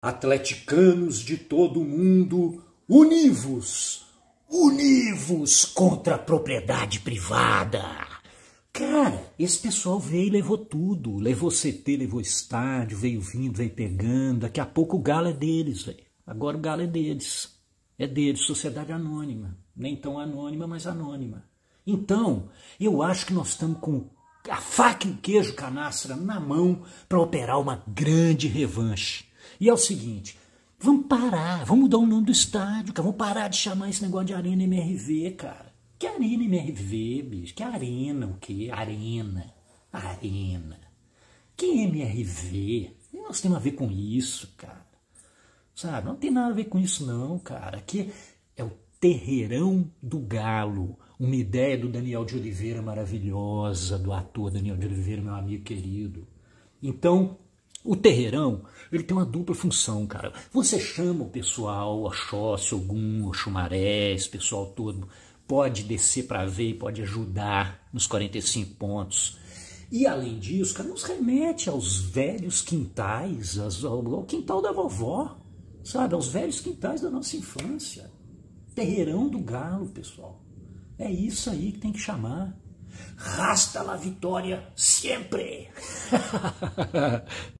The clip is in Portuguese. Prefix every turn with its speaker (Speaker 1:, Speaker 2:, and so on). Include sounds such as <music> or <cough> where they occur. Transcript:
Speaker 1: Atleticanos de todo o mundo, univos! Univos contra a propriedade privada! Cara, esse pessoal veio e levou tudo. Levou CT, levou estádio, veio vindo, veio pegando. Daqui a pouco o galo é deles, velho. Agora o galo é deles. É deles, sociedade anônima. Nem tão anônima, mas anônima. Então, eu acho que nós estamos com a faca e o queijo canastra na mão para operar uma grande revanche. E é o seguinte, vamos parar, vamos mudar o nome do estádio, cara, vamos parar de chamar esse negócio de Arena MRV, cara. Que Arena MRV, bicho? Que Arena o quê? Arena. Arena. Que MRV? Nós temos a ver com isso, cara. Sabe? Não tem nada a ver com isso não, cara. Aqui é o Terreirão do Galo. Uma ideia do Daniel de Oliveira maravilhosa, do ator Daniel de Oliveira, meu amigo querido. Então, o terreirão, ele tem uma dupla função, cara. Você chama o pessoal, Oxóssi, Ogum, Oxumaré, esse pessoal todo, pode descer para ver, pode ajudar nos 45 pontos. E além disso, cara, nos remete aos velhos quintais, ao, quintal da vovó, sabe? Aos velhos quintais da nossa infância. Terreirão do galo, pessoal. É isso aí que tem que chamar. Rasta la vitória sempre! <laughs>